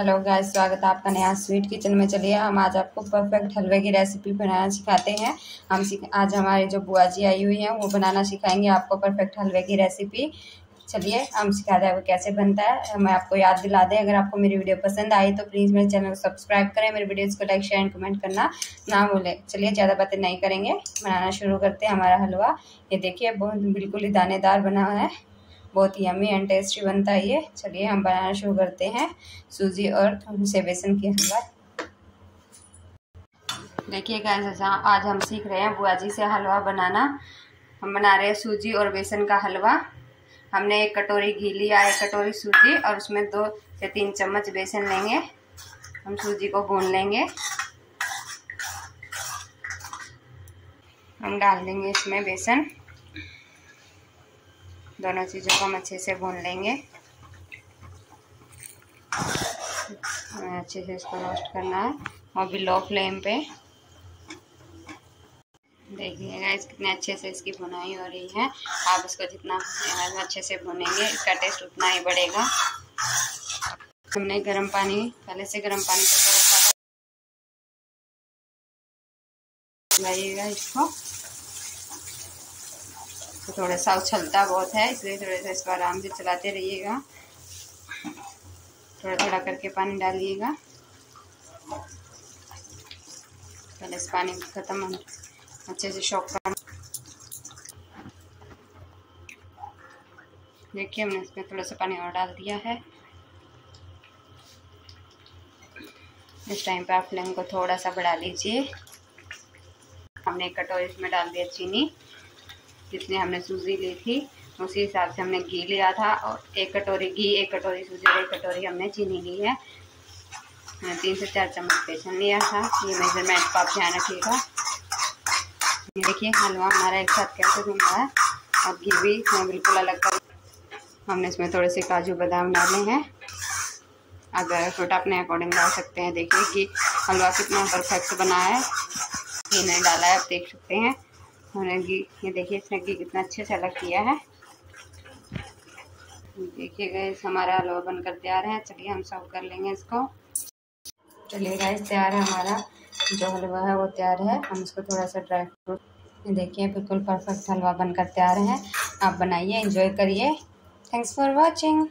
Hello guys, स्वागत है आपका नया स्वीट किचन में। चलिए, हम आज आपको परफेक्ट हलवे की रेसिपी बनाना सिखाते हैं। हम आज हमारी जो बुआ जी आई हुई हैं, वो बनाना सिखाएँगे आपको परफेक्ट हलवे की रेसिपी चलिए, हम सिखाते हैं वो कैसे बनता है। मैं आपको याद दिला दें, अगर आपको मेरी वीडियो पसंद आई तो प्लीज़ मेरे चैनल को सब्सक्राइब करें, मेरे वीडियोज़ को लाइक शेयर एंड कमेंट करना ना भूलें। चलिए, ज़्यादा बातें नहीं करेंगे, बनाना शुरू करते हैं हमारा हलवा। ये देखिए, बहुत बिल्कुल ही दानेदार बना है। बहुत ही यमी एंड टेस्टी बनता है ये। चलिए हम बनाना शुरू करते हैं। सूजी और थोड़ी से बेसन के हलवा देखिए गाइस आज हम सीख रहे हैं बुआ जी से हलवा बनाना। हम बना रहे हैं सूजी और बेसन का हलवा। हमने एक कटोरी घी लिया, एक कटोरी सूजी और उसमें दो से तीन चम्मच बेसन लेंगे। हम सूजी को भून लेंगे। हम डाल देंगे इसमें बेसन। दोनों चीज़ों को हम अच्छे से भून लेंगे। अच्छे से इसको रोस्ट करना है, और भी लो फ्लेम पे। देखिएगा इस कितने अच्छे से इसकी भुनाई हो रही है। आप इसको जितना अच्छे से भुनेंगे, इसका टेस्ट उतना ही बढ़ेगा। हमने गर्म पानी, पहले से गर्म पानी करके रखा था इसको। तो थोड़ा सा उछलता बहुत है, इसलिए थोड़ा सा इसको आराम से चलाते रहिएगा। थोड़ा थोड़ा करके पानी डालिएगा। पहले इस पानी ख़त्म अच्छे से शॉक कर देखिए हमने इसमें थोड़ा सा पानी और डाल दिया है। इस टाइम पे आप फ्लेम को थोड़ा सा बढ़ा लीजिए। हमने कटोरी इसमें डाल दिया चीनी। जितने हमने सूजी ली थी, उसी हिसाब से हमने घी लिया था और एक कटोरी घी, एक कटोरी सूजी और एक कटोरी हमने चीनी ली है। तीन से चार चम्मच बेसन लिया था। ये मेज़रमेंट का आप ध्यान रखिएगा। ये देखिए, हलवा हमारा एक साथ कैसे घूम रहा है और घी भी इसमें बिल्कुल अलग कर हमने इसमें थोड़े से काजू बादाम डाले हैं। अगर छोटा अपने अकॉर्डिंग डाल सकते हैं। देखिए कि हलवा कितना परफेक्ट बना है। घी नहीं डाला है, आप देख सकते हैं। हमने घी ये देखिए, इसने घी कितना अच्छे से अलग किया है। देखिए गए हमारा हलवा बनकर तैयार है। चलिए, हम सर्व कर लेंगे इसको। चलिए गैस तैयार है हमारा। जो हलवा है, वो तैयार है। हम इसको थोड़ा सा ड्राई फ्रूट देखिए, बिल्कुल परफेक्ट हलवा बनकर तैयार है। आप बनाइए इंजॉय करिए। Thanks for watching